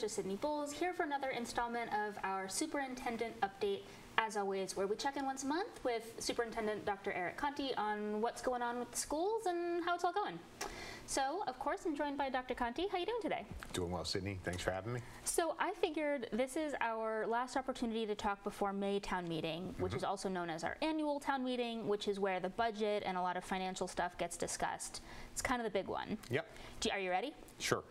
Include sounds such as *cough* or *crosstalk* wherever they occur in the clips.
Supervisor Sydney Boles here for another installment of our Superintendent Update, as always, where we check in once a month with Superintendent Dr. Eric Conti on what's going on with the schools and how it's all going. So, of course, I'm joined by Dr. Conti. How are you doing today? Doing well, Sydney. Thanks for having me. So I figured this is our last opportunity to talk before May town meeting, which is mm-hmm. also known as our annual town meeting, which is where the budget and a lot of financial stuff gets discussed. It's kind of the big one. Yep. Are you ready? Sure.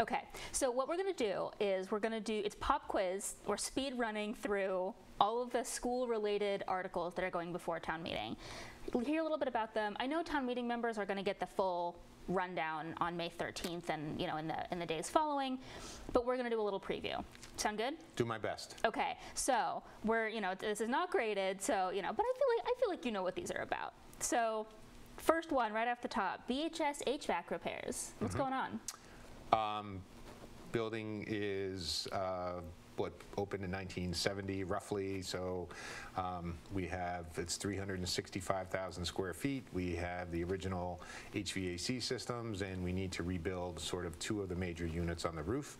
Okay, so what we're going to do is we're going to do it's pop quiz. We're speed running through all of the school related articles that are going before town meeting. We'll hear a little bit about them. I know town meeting members are going to get the full rundown on May 13th and you know in the in the days following, but we're going to do a little preview. Sound good? Do my best. Okay, so we're you know this is not graded, so you know, but I feel like I feel like you know what these are about. So first one right off the top, BHS HVAC repairs. What's mm-hmm. going on? Building is uh, what opened in 1970 roughly, so um, we have it's 365,000 square feet. We have the original HVAC systems, and we need to rebuild sort of two of the major units on the roof.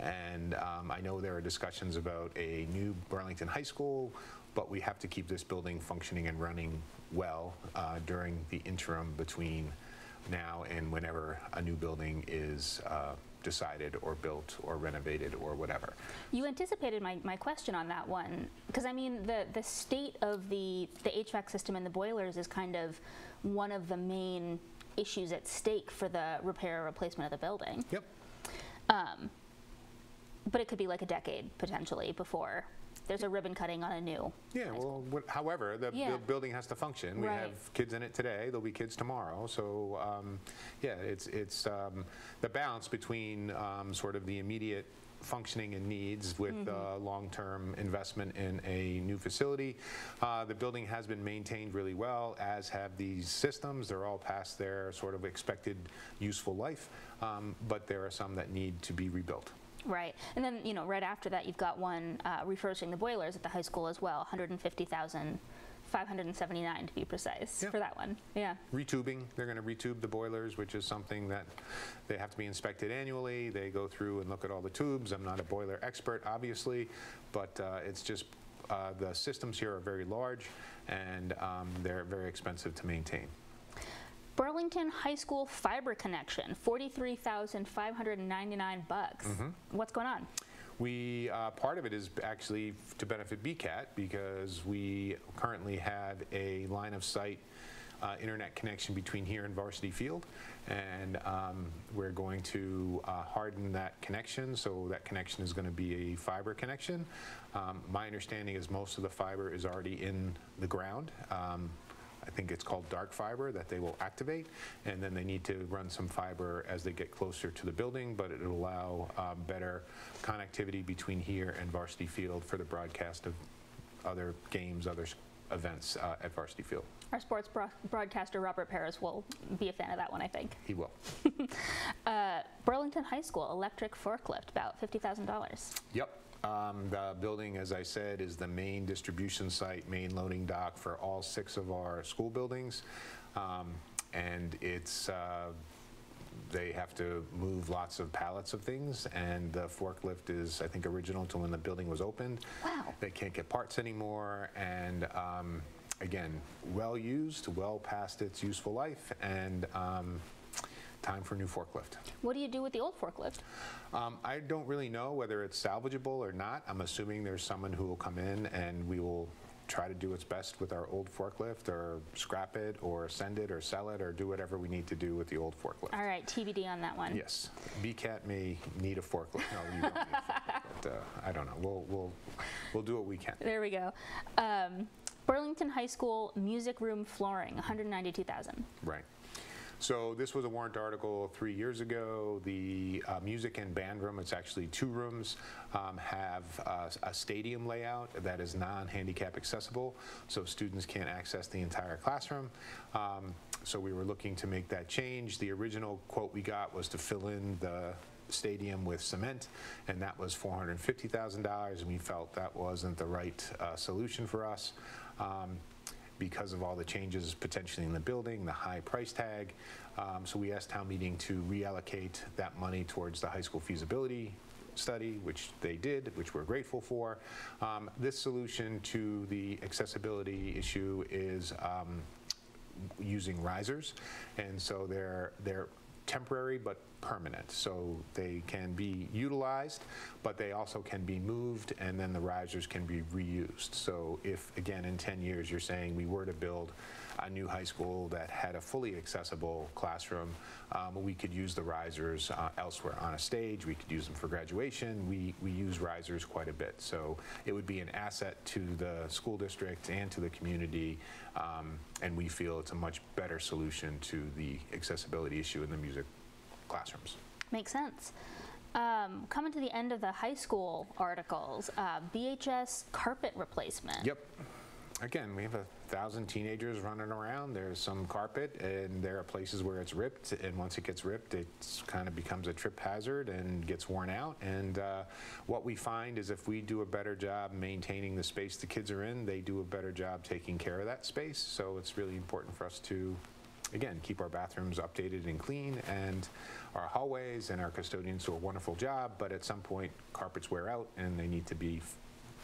And um, I know there are discussions about a new Burlington High School, but we have to keep this building functioning and running well uh, during the interim between now and whenever a new building is uh, decided or built or renovated or whatever. You anticipated my, my question on that one because I mean the the state of the the HVAC system and the boilers is kind of one of the main issues at stake for the repair or replacement of the building. Yep. But it could be like a decade potentially before there's a ribbon cutting on a new. Yeah, well, what- however, the, Yeah. the building has to function. We Right. have kids in it today, there'll be kids tomorrow. So, um, yeah, it's, it's um, the balance between um, sort of the immediate functioning and needs with Mm-hmm. uh, long-term investment in a new facility. Uh, The building has been maintained really well, as have these systems. They're all past their sort of expected useful life, um, but there are some that need to be rebuilt. Right, and then you know right after that you've got one uh, refurbishing the boilers at the high school as well, 150,000. 579 to be precise Yeah. for that one. Yeah. retubing. They're going to retube the boilers, which is something that they have to be inspected annually. They go through and look at all the tubes. I'm not a boiler expert, obviously, but uh, it's just uh, the systems here are very large and um, they're very expensive to maintain. Burlington High School fiber connection, 43,599 bucks. Mm-hmm. What's going on? We, uh, part of it is actually to benefit BCAT because we currently have a line of sight uh, internet connection between here and Varsity Field. And um, we're going to uh, harden that connection, so that connection is going to be a fiber connection. Um, My understanding is most of the fiber is already in the ground. Um, I think it's called dark fiber that they will activate, and then they need to run some fiber as they get closer to the building, but it'll allow um, better connectivity between here and Varsity Field for the broadcast of other games, other events uh, at Varsity Field. Our sports bro- broadcaster Robert Paris will be a fan of that one, I think. He will. *laughs* Uh, Burlington High School electric forklift, about $50,000. Yep. Um, The building, as I said, is the main distribution site, main loading dock for all six of our school buildings. Um, And it's, uh, they have to move lots of pallets of things, and the forklift is, I think, original to when the building was opened. Wow. They can't get parts anymore, and um, again, well-used, well past its useful life, and um, time for a new forklift. What do you do with the old forklift? Um, I don't really know whether it's salvageable or not. I'm assuming there's someone who will come in and we will try to do its best with our old forklift or scrap it or send it or sell it or do whatever we need to do with the old forklift. All right, TBD on that one. Yes, BCAT may need a forklift. No, you don't need a forklift, but uh, I don't know. We'll, we'll, we'll do what we can. There we go. Um, Burlington High School music room flooring, 192,000. Right. So this was a warrant article three years ago. The uh, music and band room, it's actually two rooms, um, have uh, a stadium layout that is non-handicap accessible, so students can't access the entire classroom. Um, So we were looking to make that change. The original quote we got was to fill in the stadium with cement, and that was $450,000, and we felt that wasn't the right uh, solution for us. Um, because of all the changes potentially in the building, the high price tag. Um, So we asked town meeting to reallocate that money towards the high school feasibility study, which they did, which we're grateful for. Um, This solution to the accessibility issue is um, using risers, and so they're, they're temporary but permanent. So they can be utilized, but they also can be moved, and then the risers can be reused. So if, again, in 10 years, you're saying we were to build a new high school that had a fully accessible classroom, um, we could use the risers uh, elsewhere on a stage, we could use them for graduation, we, we use risers quite a bit. So it would be an asset to the school district and to the community, um, and we feel it's a much better solution to the accessibility issue in the music classrooms. Makes sense. Um, coming to the end of the high school articles, uh, BHS carpet replacement. Yep. Again, we have a thousand teenagers running around. There's some carpet, and there are places where it's ripped. And once it gets ripped, it kind of becomes a trip hazard and gets worn out. And uh, what we find is if we do a better job maintaining the space the kids are in, they do a better job taking care of that space. So it's really important for us to, again, keep our bathrooms updated and clean, and our hallways and our custodians do a wonderful job. But at some point, carpets wear out, and they need to be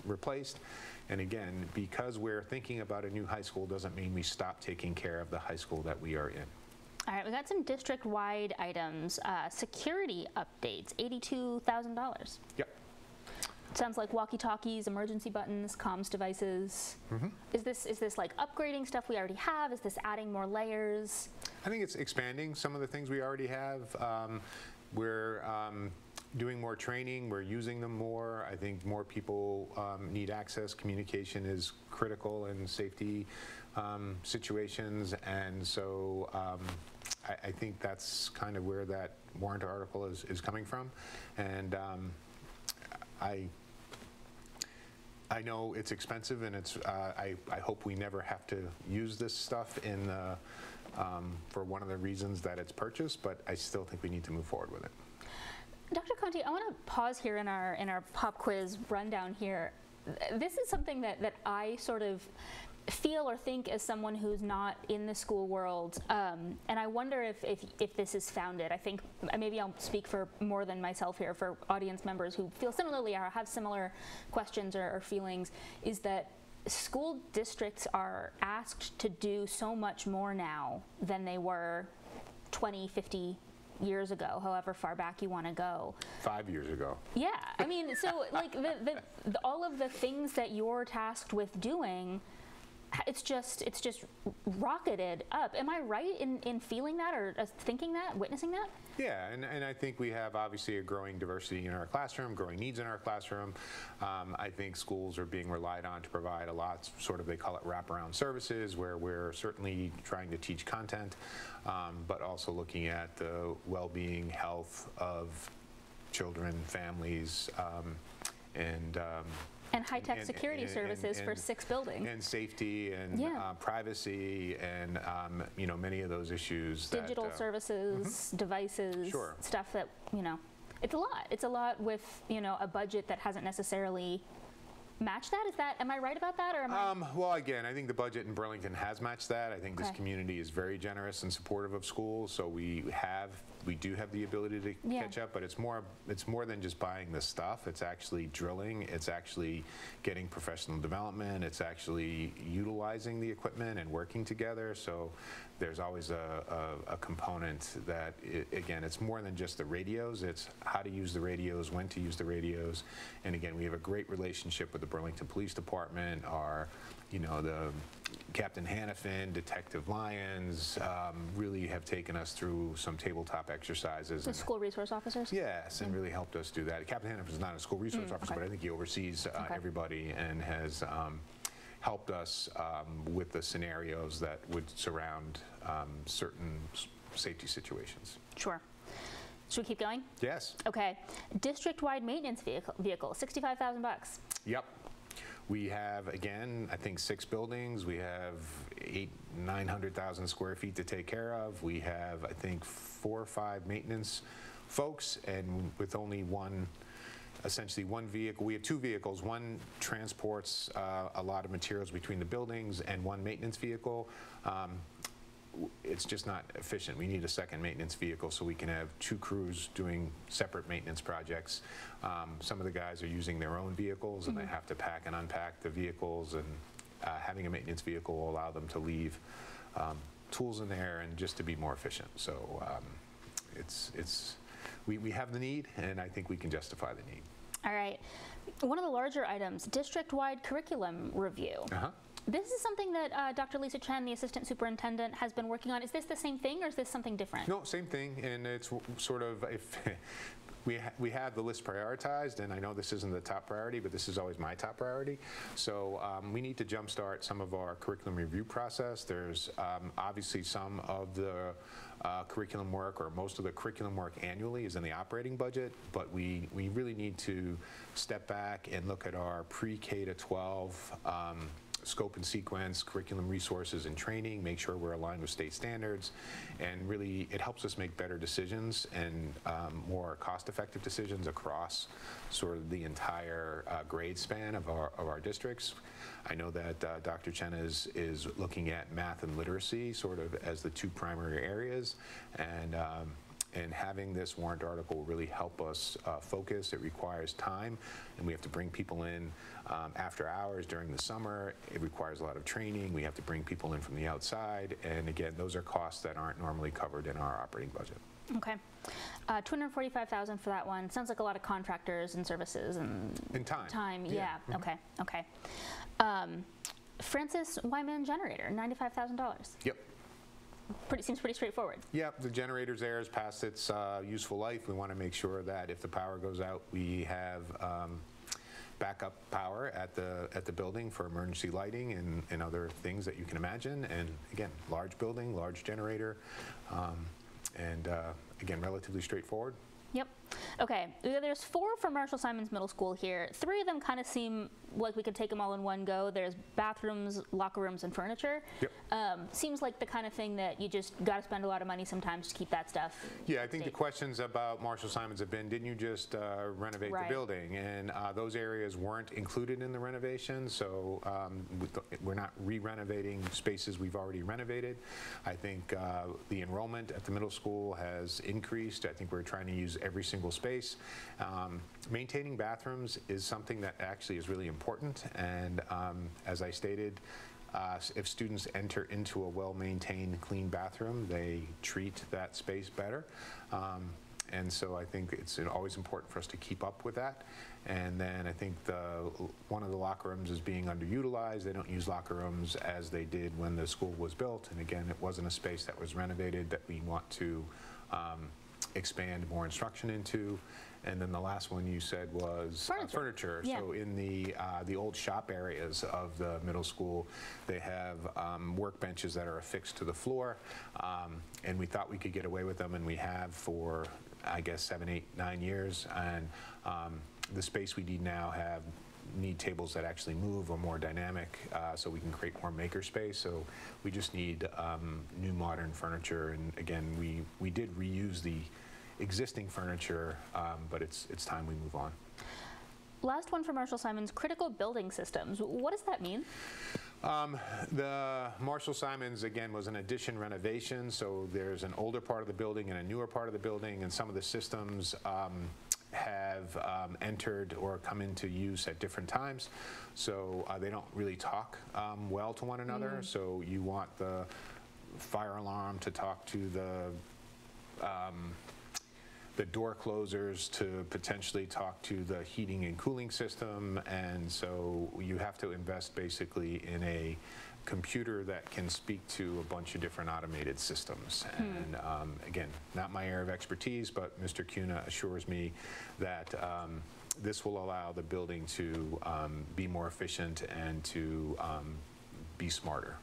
replaced. And again, because we're thinking about a new high school doesn't mean we stop taking care of the high school that we are in. All right, we got some district-wide items. Uh, security updates, $82,000. Yep. Sounds like walkie-talkies, emergency buttons, comms devices. Is this is this like upgrading stuff we already have? Is this adding more layers? I think it's expanding some of the things we already have. Um, We're um, doing more training, we're using them more. I think more people um, need access. Communication is critical in safety um, situations, and so um, I I think that's kind of where that warrant article is is coming from. And um, I I know it's expensive, and it's, uh, I, I hope we never have to use this stuff in, the, um, for one of the reasons that it's purchased, but I still think we need to move forward with it. Dr. Conti, I want to pause here in our in our pop quiz rundown here. This is something that, that I sort of feel or think as someone who's not in the school world, um, and I wonder if, if if this is founded. I think uh, maybe I'll speak for more than myself here, for audience members who feel similarly or have similar questions or, or feelings. Is that school districts are asked to do so much more now than they were 20, 50 years ago, however far back you want to go. Five years ago. Yeah, I mean, so like the, the, the all of the things that you're tasked with doing, it's just it's just rocketed up. Am I right in, in feeling that or uh, thinking that, witnessing that? Yeah, and, and I think we have obviously a growing diversity in our classroom, growing needs in our classroom. Um, I think schools are being relied on to provide a lot, sort of, they call it wraparound services, where we're certainly trying to teach content, um, but also looking at the well-being, health of children, families, um, and um, And high tech security and- services for and- six buildings. and safety and Yeah. uh, privacy and um, you know many of those issues. that, digital uh, services, devices, Sure. stuff that, you know, it's a lot. It's a lot with, you know, a budget that hasn't necessarily matched that. Is that, am I right about that or am I? Um, well, again, I think the budget in Burlington has matched that. I think this community is very generous and supportive of schools, so we have, we do have the ability to Yeah. catch up. But it's more, it's more than just buying the stuff. It's actually drilling. It's actually getting professional development. It's actually utilizing the equipment and working together. So there's always a, a, a component that, i again, it's more than just the radios. It's how to use the radios, when to use the radios. And again, we have a great relationship with the Burlington Police Department, our, you know, the Captain Hannafin, Detective Lyons, um, really have taken us through some tabletop exercises. the school resource officers? Yes, and really helped us do that. Captain Hannafin is not a school resource officer, Mm, okay. but I think he oversees uh, Okay. everybody and has um, helped us um, with the scenarios that would surround um, certain safety situations. Sure. Should we keep going? Yes. Okay. District-wide maintenance vehicle, vehicle, 65,000 bucks. Yep. We have, again, I think six buildings. We have eight, 900,000 square feet to take care of. We have, I think, four or five maintenance folks, and with only one, essentially one vehicle. We have two vehicles. One transports uh, a lot of materials between the buildings, and one maintenance vehicle. Um, it's just not efficient. We need a second maintenance vehicle so we can have two crews doing separate maintenance projects. Um, Some of the guys are using their own vehicles, and they have to pack and unpack the vehicles, and uh, having a maintenance vehicle will allow them to leave um, tools in there and just to be more efficient. So um, it's, it's, we we have the need, and I think we can justify the need. All right. One of the larger items, district-wide curriculum review. Uh-huh. This is something that uh, Dr. Lisa Chen, the assistant superintendent, has been working on. Is this the same thing, or is this something different? No, same thing, and it's sort of, if, *laughs* we, ha- we have the list prioritized, and I know this isn't the top priority, but this is always my top priority. So um, we need to jumpstart some of our curriculum review process. There's um, obviously some of the uh, curriculum work, or most of the curriculum work annually is in the operating budget, but we, we really need to step back and look at our pre-K to 12 um, scope and sequence, curriculum resources and training, make sure we're aligned with state standards, and really, it helps us make better decisions and um, more cost-effective decisions across sort of the entire uh, grade span of our, of our districts. I know that uh, Dr. Chen is, is looking at math and literacy sort of as the two primary areas, and um, and having this warrant article will really help us uh, focus. It requires time, and we have to bring people in um, after hours during the summer. It requires a lot of training. We have to bring people in from the outside, and again, those are costs that aren't normally covered in our operating budget. Okay. Uh, 245,000 for that one. Sounds like a lot of contractors and services and In time. time. Yeah. Yeah. Mm-hmm. Okay. Okay. Um, Francis Wyman generator, $95,000. Yep. Pretty seems pretty straightforward. Yep, the generator's there is past its uh, useful life. We want to make sure that if the power goes out, we have um, backup power at the, at the building for emergency lighting and, and other things that you can imagine. And again, large building, large generator, um, and uh, again, relatively straightforward. Yep. Okay. There's four for Marshall Simonds Middle School here. Three of them kind of seem like we could take them all in one go. There's bathrooms, locker rooms, and furniture. Yep. Um, seems like the kind of thing that you just got to spend a lot of money sometimes to keep that stuff. Yeah, I think the questions about Marshall Simonds have been, didn't you just uh, renovate Right. the building? And uh, those areas weren't included in the renovation, so um, we're not re-renovating spaces we've already renovated. I think uh, the enrollment at the middle school has increased. I think we're trying to use every single space. Um, Maintaining bathrooms is something that actually is really important, and um, as I stated, uh, If students enter into a well-maintained, clean bathroom, they treat that space better. Um, And so I think it's always important for us to keep up with that. And then I think the, one of the locker rooms is being underutilized. They don't use locker rooms as they did when the school was built. And again, it wasn't a space that was renovated that we want to um, expand more instruction into. And then the last one you said was uh, Furniture. furniture. Yeah. So in the, uh, the old shop areas of the middle school, they have um, workbenches that are affixed to the floor. Um, And we thought we could get away with them, and we have for, I guess, seven, eight, nine years. And um, the space we need now have, need tables that actually move or more dynamic, uh, so we can create more maker space. So we just need um, new modern furniture. And again, we, we did reuse the existing furniture, um, but it's, it's time we move on. Last one for Marshall Simonds critical building systems. What does that mean? Um, The Marshall Simonds, again, was an addition renovation, so there's an older part of the building and a newer part of the building, and some of the systems um, have um, entered or come into use at different times, so uh, they don't really talk um, well to one another, so you want the fire alarm to talk to the um, the door closers to potentially talk to the heating and cooling system. And so you have to invest basically in a computer that can speak to a bunch of different automated systems. And um, again, not my area of expertise, but Mr. Cuna assures me that um, this will allow the building to um, be more efficient and to um, be smarter.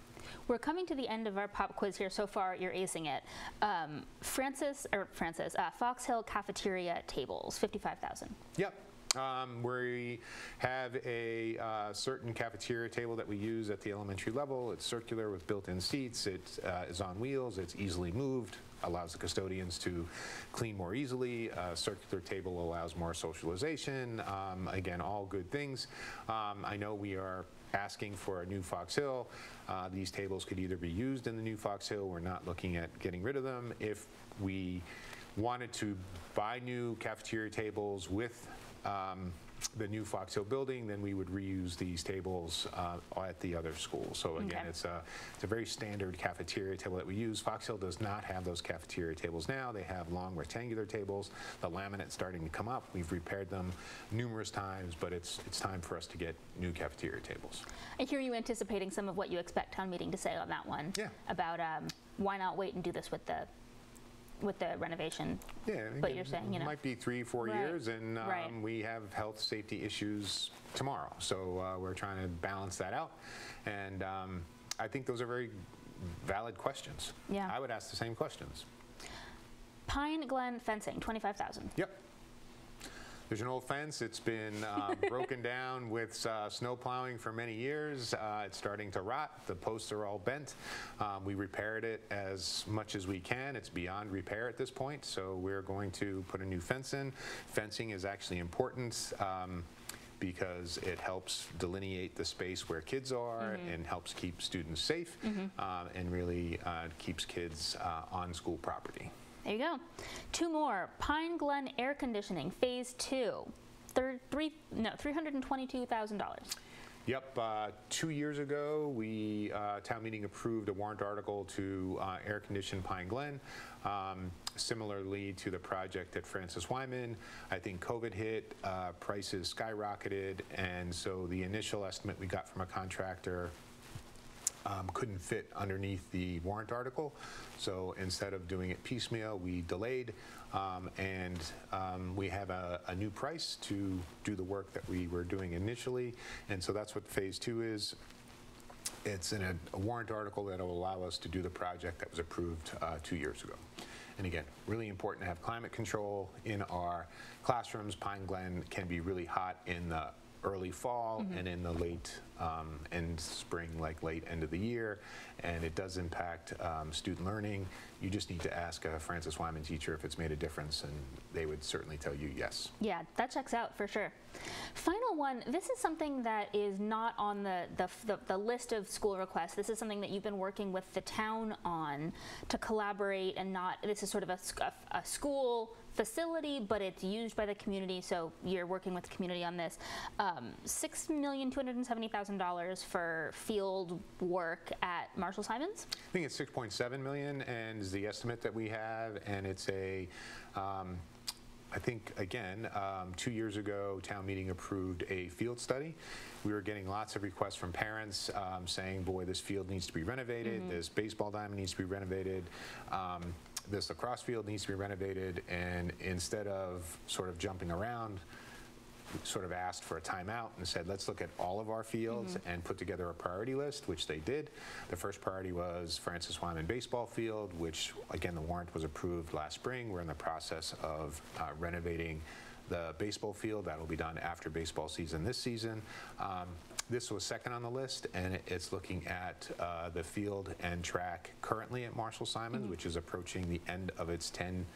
We're coming to the end of our pop quiz here. So far, you're acing it. Um, Francis, or Francis, uh, Fox Hill cafeteria tables, 55,000. Yep. Um, we have a uh, certain cafeteria table that we use at the elementary level. It's circular with built-in seats. It uh, is on wheels. It's easily moved. Allows the custodians to clean more easily. A circular table allows more socialization. Um, again, all good things. Um, I know we are asking for a new Fox Hill. Uh, These tables could either be used in the new Fox Hill, we're not looking at getting rid of them. If we wanted to buy new cafeteria tables with um, the new Fox Hill building, then we would reuse these tables uh, at the other schools. So again, Okay. it's a, it's a very standard cafeteria table that we use. Fox Hill does not have those cafeteria tables now. They have long rectangular tables. The laminate's starting to come up. We've repaired them numerous times, but it's, it's time for us to get new cafeteria tables. I hear you anticipating some of what you expect town meeting to say on that one. Yeah. About um, why not wait and do this with the, with the renovation? Yeah. But you're saying, you it know- Might be three, four Right, years, and um, right. we have health, safety issues tomorrow. So uh, we're trying to balance that out. And um, I think those are very valid questions. Yeah. I would ask the same questions. Pine Glen fencing, 25,000. Yep. There's an old fence. It's been uh, *laughs* broken down with uh, snow plowing for many years. Uh, It's starting to rot. The posts are all bent. Um, We repaired it as much as we can. It's beyond repair at this point, so we're going to put a new fence in. Fencing is actually important um, because it helps delineate the space where kids are and helps keep students safe um, and really uh, keeps kids uh, on school property. There you go. Two more. Pine Glen air conditioning, phase two. Third, three, no, $322,000. Yep, uh, two years ago, we, uh, town meeting approved a warrant article to uh, air condition Pine Glen. Um, Similarly to the project at Francis Wyman, I think COVID hit, uh, prices skyrocketed, and so the initial estimate we got from a contractor um, couldn't fit underneath the warrant article. So instead of doing it piecemeal, we delayed, um, and um, we have a, a new price to do the work that we were doing initially. And so that's what phase two is. It's in a, a warrant article that will allow us to do the project that was approved uh, two years ago. And again, really important to have climate control in our classrooms. Pine Glen can be really hot in the early fall and in the late um, and spring, like late end of the year, and it does impact um, student learning. You just need to ask a Francis Wyman teacher if it's made a difference, and they would certainly tell you yes. Yeah, that checks out for sure. Final one, this is something that is not on the, the, the, the list of school requests. This is something that you've been working with the town on to collaborate and not, this is sort of a, a, a school facility, but it's used by the community, so you're working with the community on this. Um, $6,270,000 for field work at Marshall Simonds? I think it's 6.7 million and is the estimate that we have, and it's a, um, I think, again, um, two years ago, town meeting approved a field study. We were getting lots of requests from parents um, saying, boy, this field needs to be renovated, this baseball diamond needs to be renovated, um, this lacrosse field needs to be renovated, and instead of sort of jumping around, sort of asked for a timeout and said, let's look at all of our fields and put together a priority list, which they did. The first priority was Francis Wyman Baseball Field, which, again, the warrant was approved last spring. We're in the process of uh, renovating the baseball field. That'll be done after baseball season this season. Um, This was second on the list, and it's looking at uh, the field and track currently at Marshall Simonds, which is approaching the end of its 10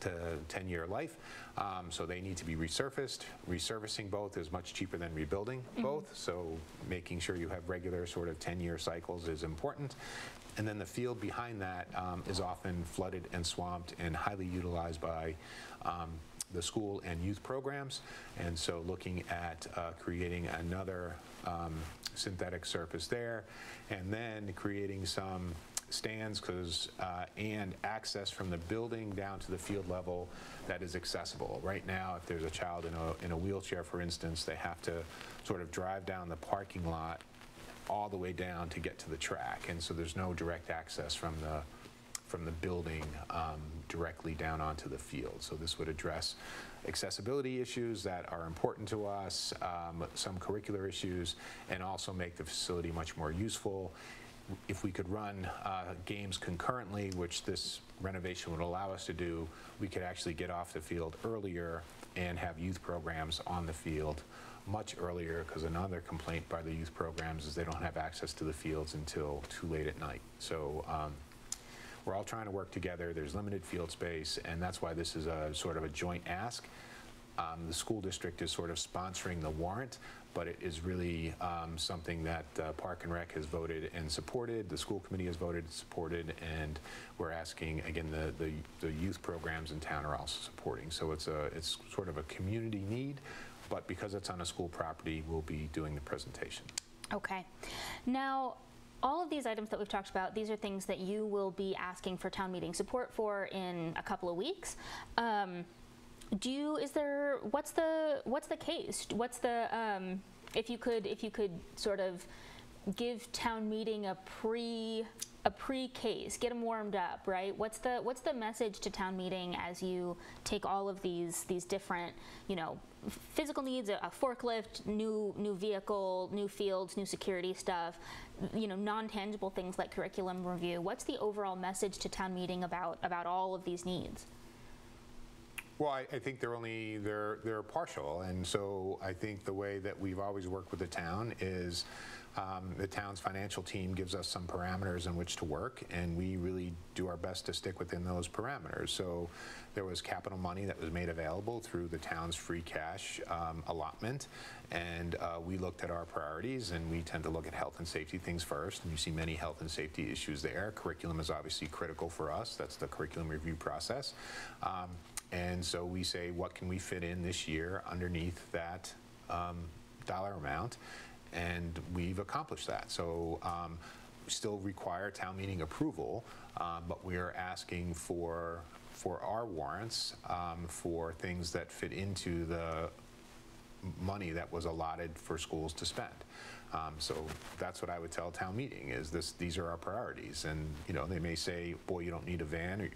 to 10-year life. Um, So they need to be resurfaced. Resurfacing both is much cheaper than rebuilding both, so making sure you have regular sort of 10-year cycles is important. And then the field behind that um, is often flooded and swamped and highly utilized by um, the school and youth programs. And so looking at uh, creating another um, synthetic surface there, and then creating some stands because and access from the building down to the field level that is accessible. Right now, if there's a child in a, in a wheelchair, for instance, they have to sort of drive down the parking lot all the way down to get to the track. And so there's no direct access from the, from the building um, directly down onto the field. So this would address accessibility issues that are important to us, um, some curricular issues, and also make the facility much more useful. If we could run uh, games concurrently, which this renovation would allow us to do, we could actually get off the field earlier and have youth programs on the field much earlier, because another complaint by the youth programs is they don't have access to the fields until too late at night. So um, we're all trying to work together. There's limited field space, and that's why this is a sort of a joint ask. um, the school district is sort of sponsoring the warrant, but it is really um, something that uh, Park and Rec has voted and supported, the school committee has voted and supported, and we're asking, again, the, the, the youth programs in town are also supporting. So it's a, it's sort of a community need, but because it's on a school property, we'll be doing the presentation. Okay. Now, all of these items that we've talked about, these are things that you will be asking for town meeting support for in a couple of weeks. Um, do you, is there, what's the, what's the case? What's the, um, if you could, if you could sort of give town meeting a pre, a pre-case, get them warmed up, right? What's the, what's the message to town meeting as you take all of these, these different, you know, physical needs, a a forklift, new, new vehicle, new fields, new security stuff, you know, non-tangible things like curriculum review. What's the overall message to town meeting about, about all of these needs? Well, I, I think they're only, they're, they're partial, and so I think the way that we've always worked with the town is um, the town's financial team gives us some parameters in which to work, and we really do our best to stick within those parameters. So there was capital money that was made available through the town's free cash um, allotment, and uh, we looked at our priorities, and we tend to look at health and safety things first, and you see many health and safety issues there. Curriculum is obviously critical for us. That's the curriculum review process. Um, and so we say, what can we fit in this year underneath that um, dollar amount? And we've accomplished that. So um, still require town meeting approval, um, but we are asking for, for our warrants um, for things that fit into the money that was allotted for schools to spend. Um, So that's what I would tell town meeting, is this, these are our priorities. And, you know, they may say, boy, you don't need a van, or,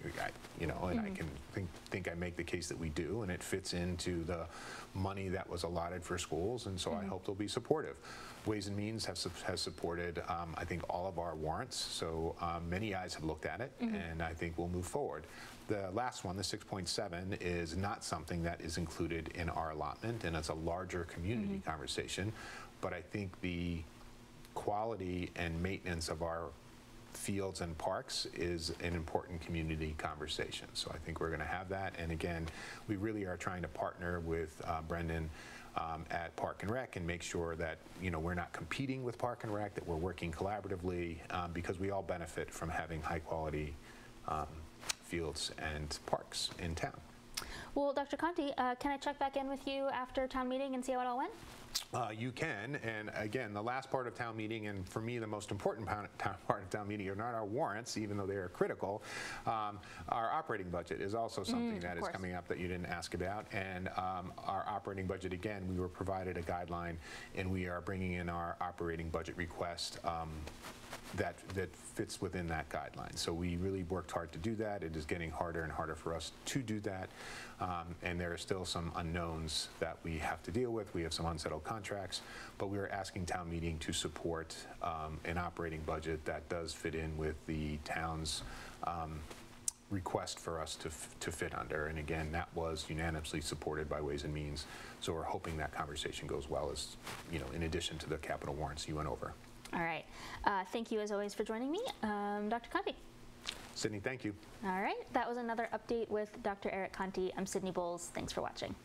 you know, and I can think, think I make the case that we do, and it fits into the money that was allotted for schools, and so I hope they'll be supportive. Ways and Means have, has supported, um, I think, all of our warrants, so um, many eyes have looked at it, and I think we'll move forward. The last one, the 6.7, is not something that is included in our allotment, and it's a larger community conversation. But I think the quality and maintenance of our fields and parks is an important community conversation. So I think we're going to have that. And again, we really are trying to partner with uh, Brendan um, at Park and Rec and make sure that, you know, we're not competing with Park and Rec, that we're working collaboratively um, because we all benefit from having high-quality um, fields and parks in town. Well, Dr. Conti, uh, can I check back in with you after town meeting and see how it all went? Uh, You can, and again, the last part of town meeting, and for me, the most important part of town meeting are not our warrants, even though they are critical. Um, Our operating budget is also something that is course. coming up that you didn't ask about. And um, our operating budget, again, we were provided a guideline, and we are bringing in our operating budget request um, that, that fits within that guideline. So we really worked hard to do that. It is getting harder and harder for us to do that. Um, And there are still some unknowns that we have to deal with. We have some unsettled contracts, but we are asking town meeting to support um, an operating budget that does fit in with the town's um, request for us to, to fit under. And again, that was unanimously supported by Ways and Means. So we're hoping that conversation goes well as, you know, in addition to the capital warrants you went over. All right. Uh, thank you as always for joining me. Um, Dr. Conti. Sydney, thank you. All right. That was another update with Dr. Eric Conti. I'm Sydney Boles. Thanks for watching.